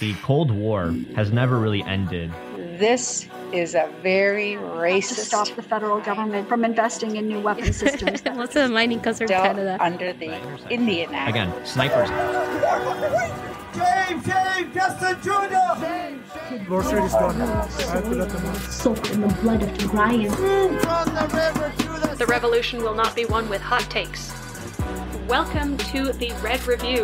The Cold War has never really ended. This is a very racist. To stop the federal government from investing in new weapon systems. What's a mining concern Canada? Under the Indian Act. Again, snipers. James, James, Justin Jr. James, James. Grocery is done. I have to let them know. Soaked in the blood of Ryan. The, the revolution will not be won with hot takes. Welcome to the Red Review.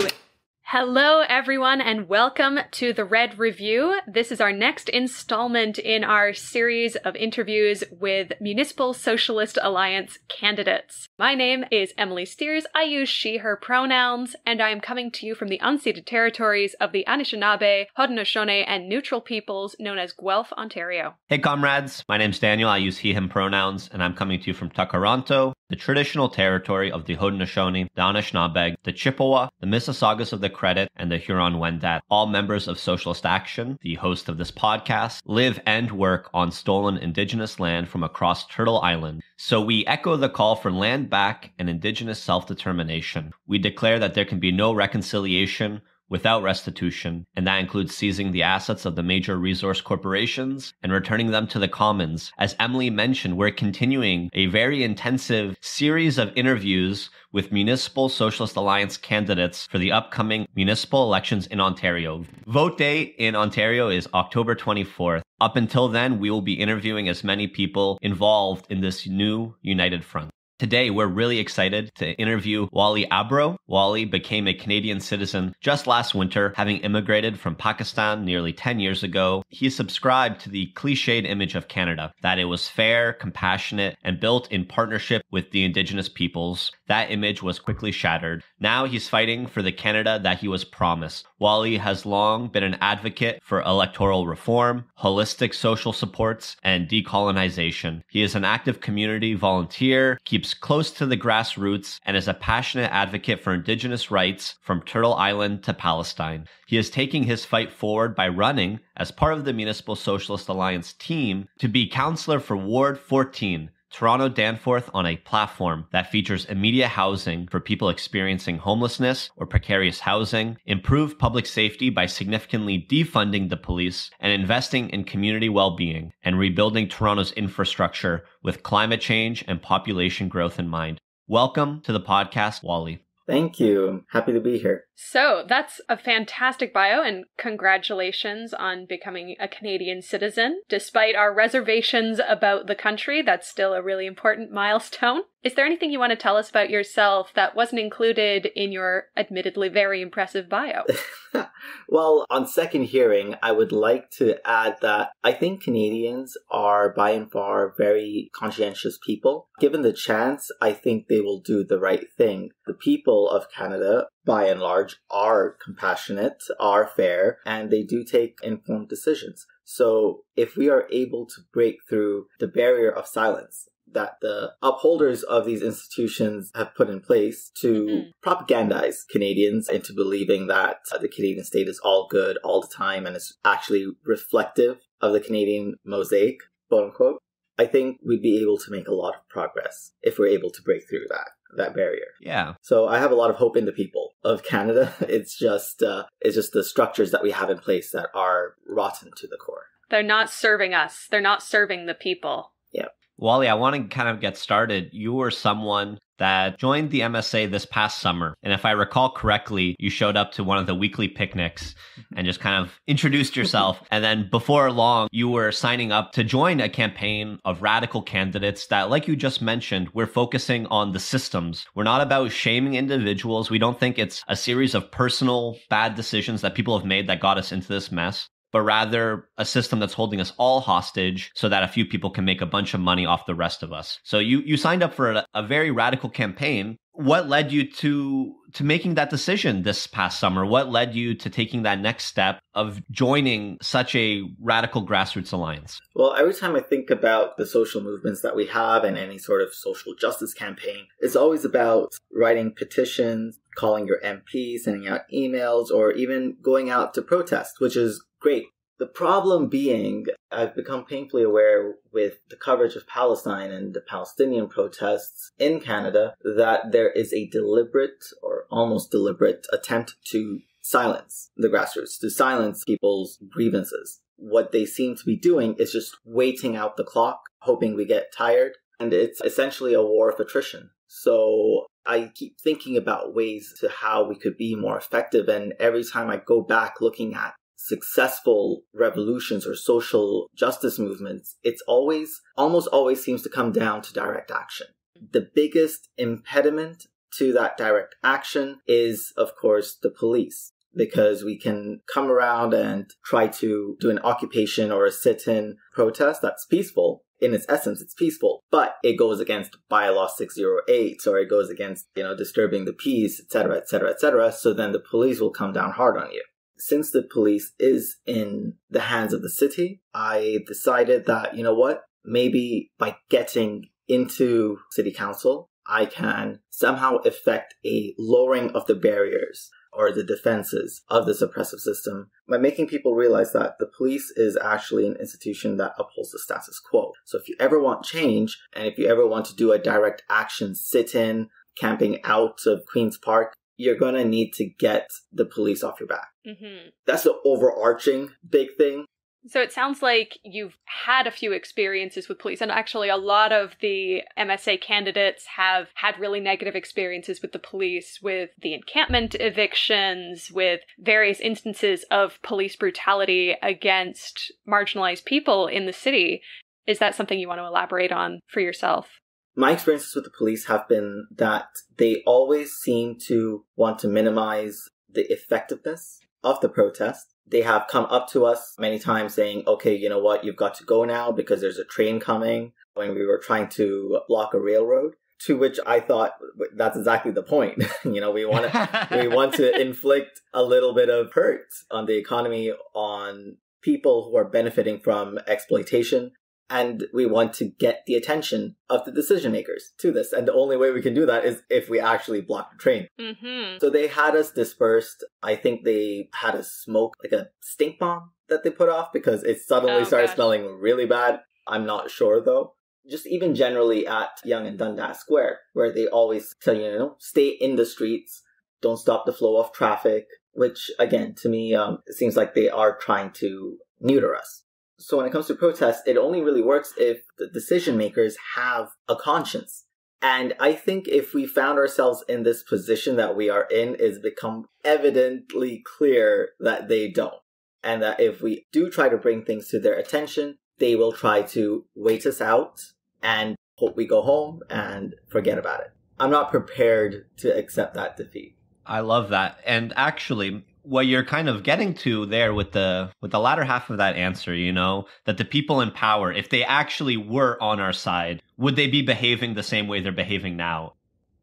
Hello, everyone, and welcome to the Red Review. This is our next installment in our series of interviews with Municipal Socialist Alliance candidates. My name is Emily Steers. I use she, her pronouns, and I am coming to you from the unceded territories of the Anishinaabe, Haudenosaunee, and neutral peoples known as Guelph, Ontario. Hey, comrades. My name's Daniel. I use he, him pronouns, and I'm coming to you from Tkaronto, the traditional territory of the Haudenosaunee, the Anishinaabe, the Chippewa, the Mississaugas of the Credit, and the Huron-Wendat, all members of Socialist Action, the host of this podcast, live and work on stolen indigenous land from across Turtle Island. So we echo the call for land back and indigenous self-determination. We declare that there can be no reconciliation without restitution, and that includes seizing the assets of the major resource corporations and returning them to the commons. As Emily mentioned, we're continuing a very intensive series of interviews with Municipal Socialist Alliance candidates for the upcoming municipal elections in Ontario. Vote day in Ontario is October 24th. Up until then, we will be interviewing as many people involved in this new United Front. Today, we're really excited to interview Wali Abro. Wali became a Canadian citizen just last winter, having immigrated from Pakistan nearly 10 years ago. He subscribed to the cliched image of Canada that it was fair, compassionate, and built in partnership with the Indigenous peoples. That image was quickly shattered. Now he's fighting for the Canada that he was promised. Wali has long been an advocate for electoral reform, holistic social supports, and decolonization. He is an active community volunteer, keeps close to the grassroots and is a passionate advocate for indigenous rights from Turtle Island to Palestine. He is taking his fight forward by running as part of the Municipal Socialist Alliance team to be councilor for Ward 14, Toronto Danforth on a platform that features immediate housing for people experiencing homelessness or precarious housing, improve public safety by significantly defunding the police and investing in community well-being and rebuilding Toronto's infrastructure with climate change and population growth in mind. Welcome to the podcast, Wali. Thank you. Happy to be here. So that's a fantastic bio, and congratulations on becoming a Canadian citizen. Despite our reservations about the country, that's still a really important milestone. Is there anything you want to tell us about yourself that wasn't included in your admittedly very impressive bio? well, on second hearing, I would like to add that I think Canadians are by and far very conscientious people. Given the chance, I think they will do the right thing. The people of Canada by and large, are compassionate, are fair, and they do take informed decisions. So if we are able to break through the barrier of silence that the upholders of these institutions have put in place to mm-hmm. propagandize Canadians into believing that the Canadian state is all good all the time and is actually reflective of the Canadian mosaic, quote unquote, I think we'd be able to make a lot of progress if we're able to break through that that barrier. Yeah. So I have a lot of hope in the people of Canada. It's just uh, it's just the structures that we have in place that are rotten to the core. They're not serving us. They're not serving the people. Wali, I want to kind of get started. You were someone that joined the MSA this past summer. And if I recall correctly, you showed up to one of the weekly picnics mm-hmm. and just kind of introduced yourself. and then before long, you were signing up to join a campaign of radical candidates that, like you just mentioned, we're focusing on the systems. We're not about shaming individuals. We don't think it's a series of personal bad decisions that people have made that got us into this mess but rather a system that's holding us all hostage so that a few people can make a bunch of money off the rest of us. So you, you signed up for a, a very radical campaign. What led you to to making that decision this past summer? What led you to taking that next step of joining such a radical grassroots alliance? Well, every time I think about the social movements that we have and any sort of social justice campaign, it's always about writing petitions, calling your MP, sending out emails, or even going out to protest, which is great. The problem being, I've become painfully aware with the coverage of Palestine and the Palestinian protests in Canada that there is a deliberate or almost deliberate attempt to silence the grassroots, to silence people's grievances. What they seem to be doing is just waiting out the clock, hoping we get tired. And it's essentially a war of attrition. So I keep thinking about ways to how we could be more effective. And every time I go back looking at successful revolutions or social justice movements, it's always, almost always seems to come down to direct action. The biggest impediment to that direct action is, of course, the police. Because we can come around and try to do an occupation or a sit in protest that's peaceful, in its essence, it's peaceful, but it goes against bylaw 608 or it goes against, you know, disturbing the peace, etc., etc., etc. So then the police will come down hard on you. Since the police is in the hands of the city, I decided that, you know what, maybe by getting into city council, I can somehow effect a lowering of the barriers or the defenses of this oppressive system by making people realize that the police is actually an institution that upholds the status quo. So if you ever want change and if you ever want to do a direct action sit in, camping out of Queen's Park, you're going to need to get the police off your back. Mm-hmm. That's the overarching big thing. So it sounds like you've had a few experiences with police, and actually, a lot of the MSA candidates have had really negative experiences with the police, with the encampment evictions, with various instances of police brutality against marginalized people in the city. Is that something you want to elaborate on for yourself? My experiences with the police have been that they always seem to want to minimize the effectiveness of the protest they have come up to us many times saying, okay, you know what, you've got to go now because there's a train coming when we were trying to block a railroad. To which I thought that's exactly the point. you know, we want to we want to inflict a little bit of hurt on the economy, on people who are benefiting from exploitation, and we want to get the attention of the decision makers to this. And the only way we can do that is if we actually block the train. Mm-hmm. So they had us dispersed. I think they had a smoke, like a stink bomb that they put off because it suddenly oh, started smelling really bad. I'm not sure though. Just even generally at Yonge and Dundas Square, where they always tell you, you know, stay in the streets, don't stop the flow of traffic, which again, to me, um, it seems like they are trying to neuter us so when it comes to protests, it only really works if the decision makers have a conscience. And I think if we found ourselves in this position that we are in, it's become evidently clear that they don't. And that if we do try to bring things to their attention, they will try to wait us out and hope we go home and forget about it. I'm not prepared to accept that defeat. I love that. And actually, what you're kind of getting to there with the with the latter half of that answer you know that the people in power if they actually were on our side would they be behaving the same way they're behaving now?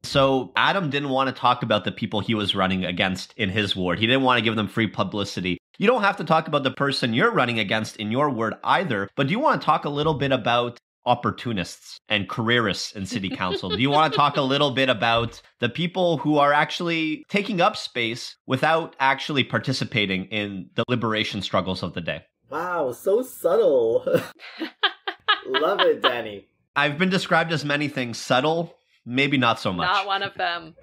So adam didn't want to talk about the people he was running against in his ward. He didn't want to give them free publicity. You don't have to talk about the person you're running against in your ward either but do you want to talk a little bit about opportunists and careerists in city council. Do you want to talk a little bit about the people who are actually taking up space without actually participating in the liberation struggles of the day? Wow, so subtle. Love it, Danny. I've been described as many things subtle, maybe not so much. Not one of them.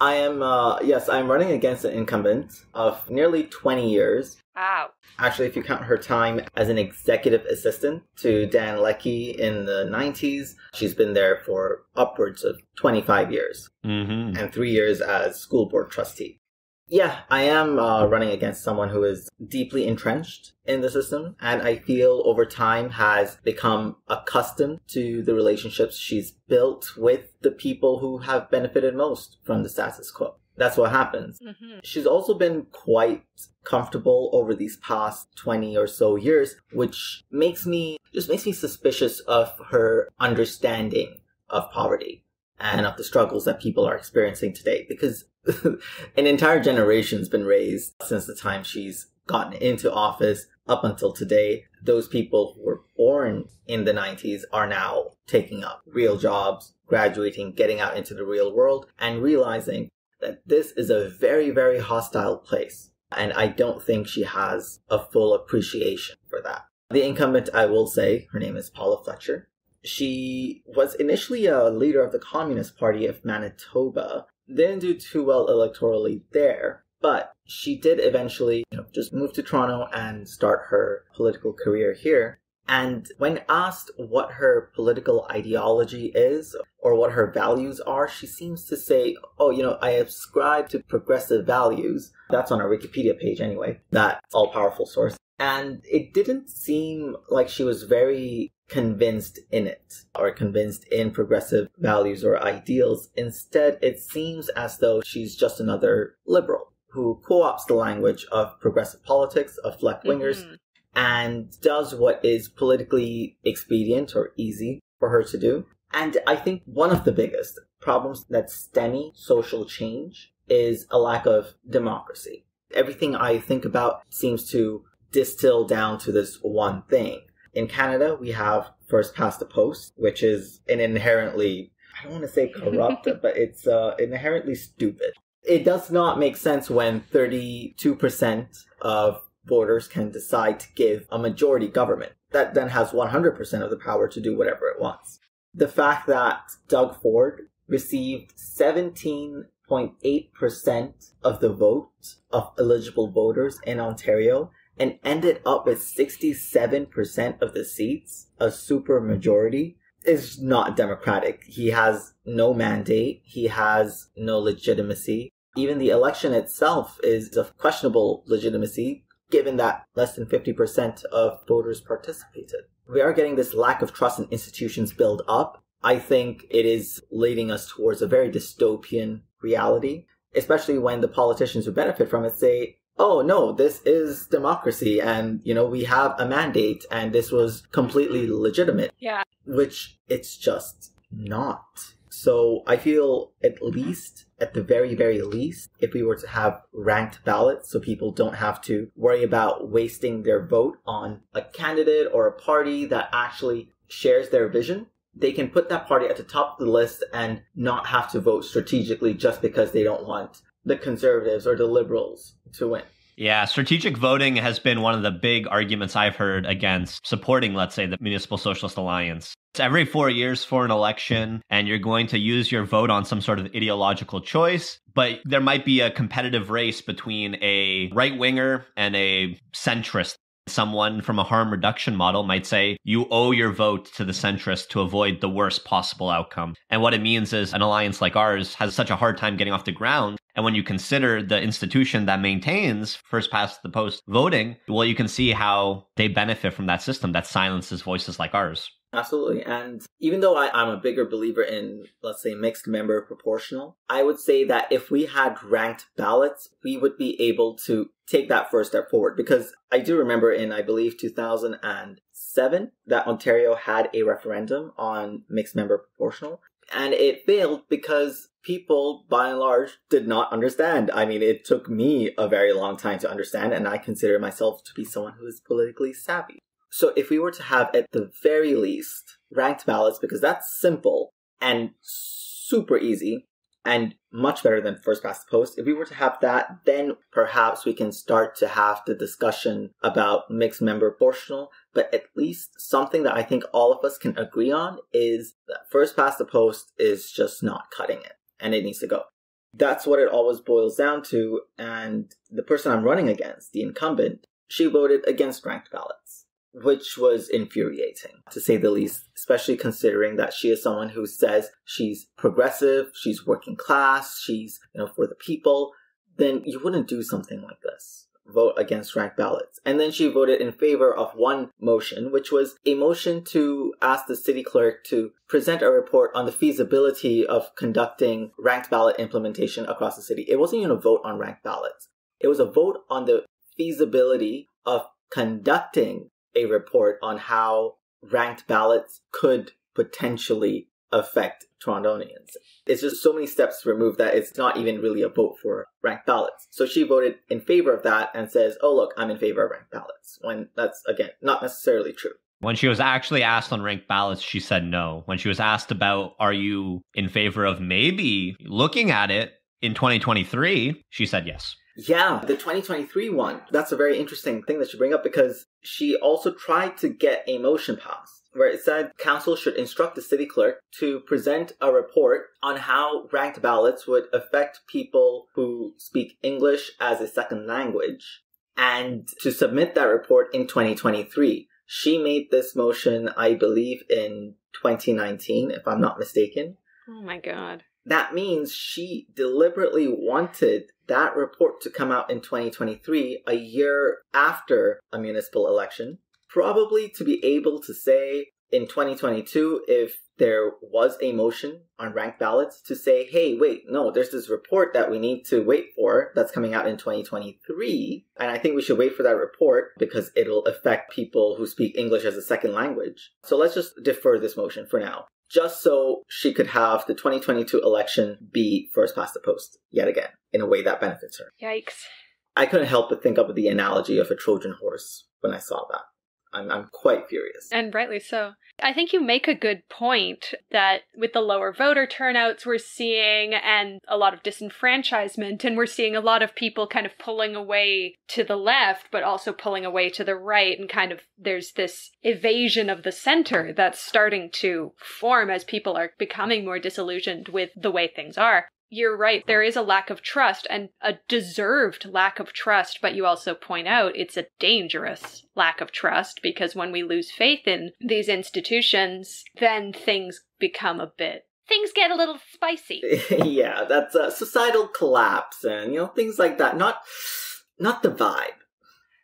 I am, uh, yes, I'm running against an incumbent of nearly 20 years. Wow. Actually, if you count her time as an executive assistant to Dan Leckie in the 90s, she's been there for upwards of 25 years mm-hmm. and three years as school board trustee. Yeah, I am uh, running against someone who is deeply entrenched in the system and I feel over time has become accustomed to the relationships she's built with the people who have benefited most from the status quo. That's what happens. Mm-hmm. She's also been quite comfortable over these past 20 or so years, which makes me, just makes me suspicious of her understanding of poverty and of the struggles that people are experiencing today because an entire generation's been raised since the time she's gotten into office up until today. Those people who were born in the 90s are now taking up real jobs, graduating, getting out into the real world, and realizing that this is a very, very hostile place. And I don't think she has a full appreciation for that. The incumbent, I will say, her name is Paula Fletcher. She was initially a leader of the Communist Party of Manitoba, didn't do too well electorally there, but she did eventually you know, just move to Toronto and start her political career here. And when asked what her political ideology is or what her values are, she seems to say, Oh, you know, I subscribe to progressive values. That's on our Wikipedia page anyway, that all powerful source. And it didn't seem like she was very convinced in it or convinced in progressive values or ideals. Instead, it seems as though she's just another liberal who co opts the language of progressive politics, of left wingers, mm-hmm and does what is politically expedient or easy for her to do. And I think one of the biggest problems that stem social change is a lack of democracy. Everything I think about seems to distill down to this one thing. In Canada, we have first past the post, which is an inherently, I don't want to say corrupt, but it's uh, inherently stupid. It does not make sense when 32% of voters can decide to give a majority government that then has 100% of the power to do whatever it wants. The fact that Doug Ford received 17.8% of the vote of eligible voters in Ontario and ended up with 67% of the seats, a super majority, is not democratic. He has no mandate. He has no legitimacy. Even the election itself is of questionable legitimacy given that less than 50% of voters participated. We are getting this lack of trust in institutions build up. I think it is leading us towards a very dystopian reality, especially when the politicians who benefit from it say, oh no, this is democracy and, you know, we have a mandate and this was completely legitimate. Yeah. Which it's just not. So I feel at least, at the very, very least, if we were to have ranked ballots so people don't have to worry about wasting their vote on a candidate or a party that actually shares their vision, they can put that party at the top of the list and not have to vote strategically just because they don't want the conservatives or the liberals to win. Yeah, strategic voting has been one of the big arguments I've heard against supporting, let's say, the Municipal Socialist Alliance. It's every four years for an election, and you're going to use your vote on some sort of ideological choice, but there might be a competitive race between a right winger and a centrist. Someone from a harm reduction model might say you owe your vote to the centrist to avoid the worst possible outcome. And what it means is an alliance like ours has such a hard time getting off the ground and when you consider the institution that maintains first past the post voting, well, you can see how they benefit from that system that silences voices like ours. Absolutely. And even though I, am a bigger believer in, let's say, mixed member proportional, I would say that if we had ranked ballots, we would be able to take that first step forward. Because I do remember in, I believe, 2007, that Ontario had a referendum on mixed member proportional. And it failed because people, by and large, did not understand. I mean, it took me a very long time to understand, and I consider myself to be someone who is politically savvy. So if we were to have, at the very least, ranked ballots, because that's simple and super easy, and much better than first past the post. If we were to have that, then perhaps we can start to have the discussion about mixed member proportional. But at least something that I think all of us can agree on is that first past the post is just not cutting it and it needs to go. That's what it always boils down to. And the person I'm running against, the incumbent, she voted against ranked ballots, which was infuriating to say the least, especially considering that she is someone who says she's progressive, she's working class, she's, you know, for the people. Then you wouldn't do something like this vote against ranked ballots. And then she voted in favor of one motion, which was a motion to ask the city clerk to present a report on the feasibility of conducting ranked ballot implementation across the city. It wasn't even a vote on ranked ballots. It was a vote on the feasibility of conducting a report on how ranked ballots could potentially affect Torontonians. It's just so many steps removed that it's not even really a vote for ranked ballots. So she voted in favor of that and says, oh, look, I'm in favor of ranked ballots. When that's, again, not necessarily true. When she was actually asked on ranked ballots, she said no. When she was asked about, are you in favor of maybe looking at it in 2023, she said yes. Yeah, the 2023 one. That's a very interesting thing that you bring up because she also tried to get a motion passed where it said council should instruct the city clerk to present a report on how ranked ballots would affect people who speak English as a second language and to submit that report in 2023. She made this motion, I believe, in 2019, if I'm not mistaken. Oh my god. That means she deliberately wanted that report to come out in 2023, a year after a municipal election, probably to be able to say in 2022 if there was a motion on ranked ballots to say, hey, wait, no, there's this report that we need to wait for that's coming out in 2023. And I think we should wait for that report because it'll affect people who speak English as a second language. So let's just defer this motion for now, just so she could have the 2022 election be first past the post yet again in a way that benefits her. Yikes. I couldn't help but think of the analogy of a Trojan horse when I saw that. I'm, I'm quite furious. And rightly so. I think you make a good point that with the lower voter turnouts we're seeing and a lot of disenfranchisement, and we're seeing a lot of people kind of pulling away to the left, but also pulling away to the right, and kind of there's this evasion of the center that's starting to form as people are becoming more disillusioned with the way things are you're right. There is a lack of trust and a deserved lack of trust, but you also point out it's a dangerous lack of trust because when we lose faith in these institutions, then things become a bit. Things get a little spicy. yeah, that's a societal collapse and, you know, things like that. Not, not the vibe.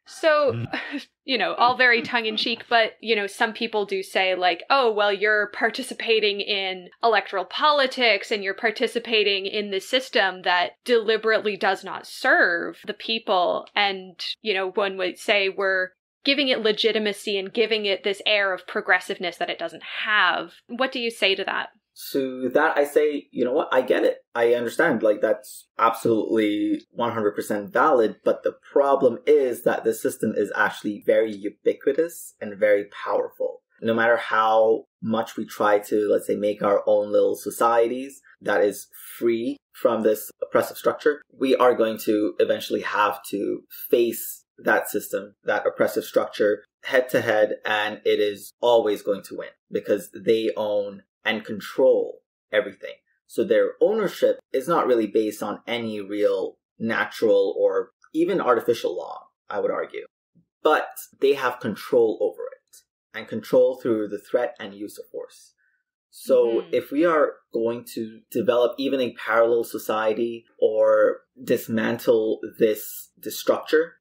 So, mm. you know, all very tongue in cheek, but, you know, some people do say, like, oh, well, you're participating in electoral politics and you're participating in the system that deliberately does not serve the people. And, you know, one would say we're giving it legitimacy and giving it this air of progressiveness that it doesn't have. What do you say to that? So that I say, you know what, I get it. I understand. Like that's absolutely 100% valid. But the problem is that the system is actually very ubiquitous and very powerful. No matter how much we try to, let's say, make our own little societies that is free from this oppressive structure, we are going to eventually have to face that system, that oppressive structure head to head, and it is always going to win because they own and control everything. So their ownership is not really based on any real natural or even artificial law, I would argue. But they have control over it and control through the threat and use of force. So mm-hmm. if we are going to develop even a parallel society or dismantle this, this structure,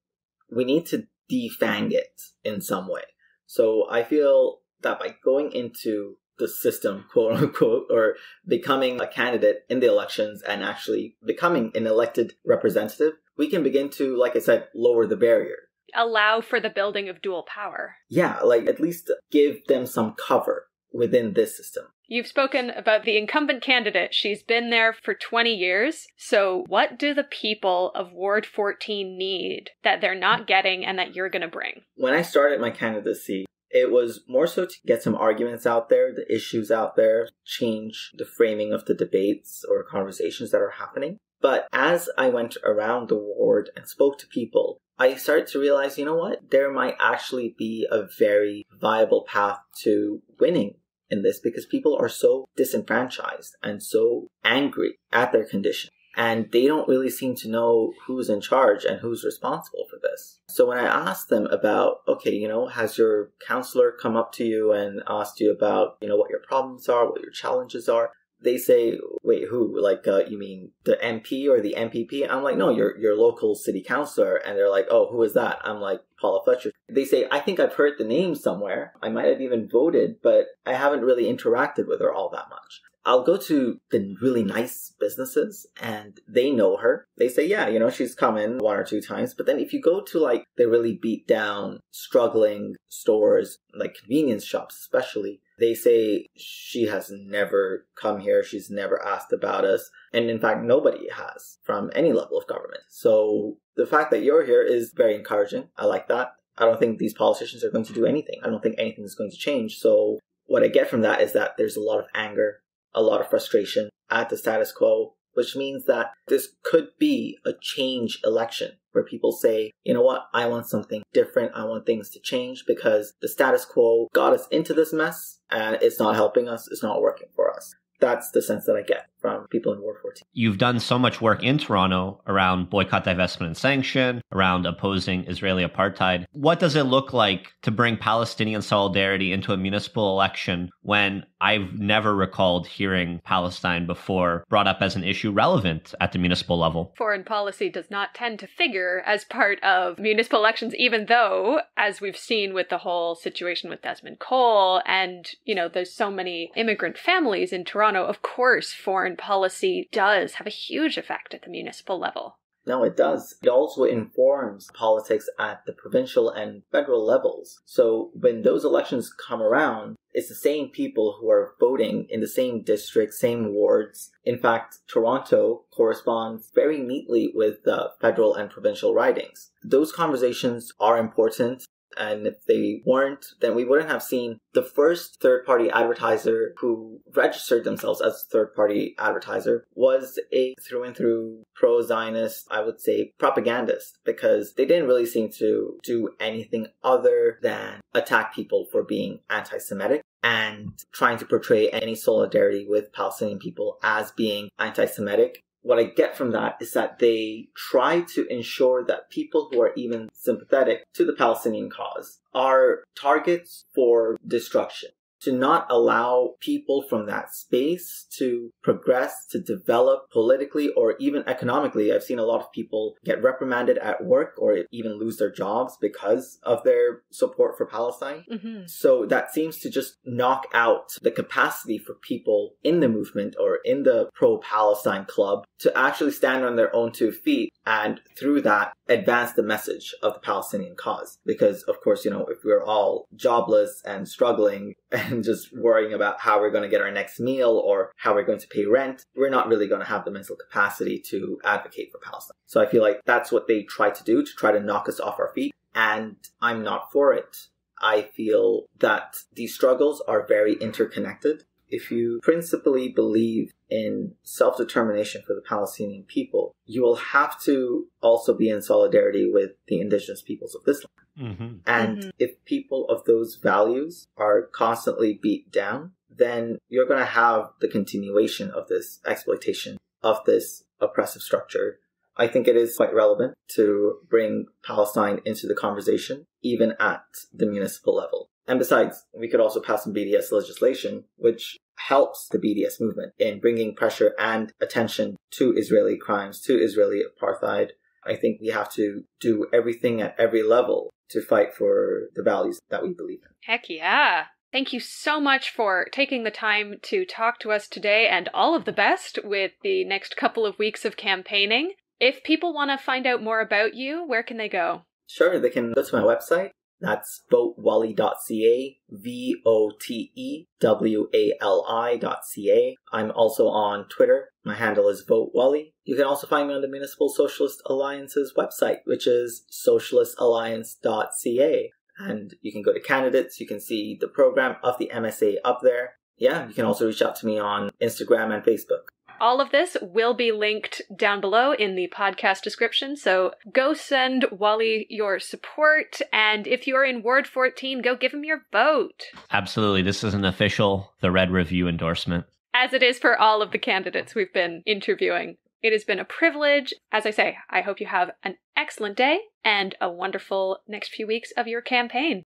we need to defang it in some way. So I feel that by going into the system, quote unquote, or becoming a candidate in the elections and actually becoming an elected representative, we can begin to, like I said, lower the barrier. Allow for the building of dual power. Yeah, like at least give them some cover within this system. You've spoken about the incumbent candidate. She's been there for 20 years. So, what do the people of Ward 14 need that they're not getting and that you're going to bring? When I started my candidacy, it was more so to get some arguments out there, the issues out there, change the framing of the debates or conversations that are happening. But as I went around the ward and spoke to people, I started to realize, you know what? There might actually be a very viable path to winning in this because people are so disenfranchised and so angry at their condition and they don't really seem to know who's in charge and who's responsible for this. So when I asked them about, okay, you know, has your councilor come up to you and asked you about, you know, what your problems are, what your challenges are? They say, wait, who? Like, uh, you mean the MP or the MPP? I'm like, no, your your local city councilor. And they're like, oh, who is that? I'm like, Paula Fletcher. They say, I think I've heard the name somewhere. I might have even voted, but I haven't really interacted with her all that much. I'll go to the really nice businesses and they know her. They say, yeah, you know, she's come in one or two times. But then if you go to like the really beat down, struggling stores, like convenience shops, especially, they say she has never come here. She's never asked about us. And in fact, nobody has from any level of government. So the fact that you're here is very encouraging. I like that. I don't think these politicians are going to do anything. I don't think anything is going to change. So what I get from that is that there's a lot of anger a lot of frustration at the status quo. which means that this could be a change election where people say, you know what, I want something different. I want things to change because the status quo got us into this mess and it's not helping us. It's not working for us that's the sense that I get from people in Ward 14. You've done so much work in Toronto around boycott, divestment, and sanction, around opposing Israeli apartheid. What does it look like to bring Palestinian solidarity into a municipal election when I've never recalled hearing Palestine before brought up as an issue relevant at the municipal level? Foreign policy does not tend to figure as part of municipal elections, even though, as we've seen with the whole situation with Desmond Cole, and, you know, there's so many immigrant families in Toronto Toronto, of course, foreign policy does have a huge effect at the municipal level. No, it does. It also informs politics at the provincial and federal levels. So when those elections come around, it's the same people who are voting in the same districts, same wards. In fact, Toronto corresponds very neatly with the federal and provincial ridings. Those conversations are important. And if they weren't, then we wouldn't have seen the first third party advertiser who registered themselves as third party advertiser was a through and through pro Zionist, I would say, propagandist because they didn't really seem to do anything other than attack people for being anti Semitic and trying to portray any solidarity with Palestinian people as being anti Semitic what I get from that is that they try to ensure that people who are even sympathetic to the Palestinian cause are targets for destruction to not allow people from that space to progress, to develop politically or even economically. I've seen a lot of people get reprimanded at work or even lose their jobs because of their support for Palestine. Mm-hmm. So that seems to just knock out the capacity for people in the movement or in the pro Palestine club to actually stand on their own two feet and through that advance the message of the Palestinian cause. Because of course, you know, if we're all jobless and struggling and just worrying about how we're going to get our next meal or how we're going to pay rent, we're not really going to have the mental capacity to advocate for Palestine. So I feel like that's what they try to do to try to knock us off our feet. And I'm not for it. I feel that these struggles are very interconnected if you principally believe in self determination for the Palestinian people, you will have to also be in solidarity with the indigenous peoples of this land. Mm-hmm. And mm-hmm. if people of those values are constantly beat down, then you're going to have the continuation of this exploitation of this oppressive structure. I think it is quite relevant to bring Palestine into the conversation, even at the municipal level. And besides, we could also pass some BDS legislation, which helps the BDS movement in bringing pressure and attention to Israeli crimes, to Israeli apartheid. I think we have to do everything at every level to fight for the values that we believe in. Heck yeah. Thank you so much for taking the time to talk to us today and all of the best with the next couple of weeks of campaigning. If people want to find out more about you, where can they go? Sure, they can go to my website, that's votewali.ca, V O T E W A L I.ca. I'm also on Twitter. My handle is votewali. You can also find me on the Municipal Socialist Alliance's website, which is socialistalliance.ca. And you can go to candidates, you can see the program of the MSA up there. Yeah, you can also reach out to me on Instagram and Facebook. All of this will be linked down below in the podcast description, so go send Wali your support, and if you're in Ward 14, go give him your vote. Absolutely. This is an official The Red Review endorsement. As it is for all of the candidates we've been interviewing. It has been a privilege. As I say, I hope you have an excellent day and a wonderful next few weeks of your campaign.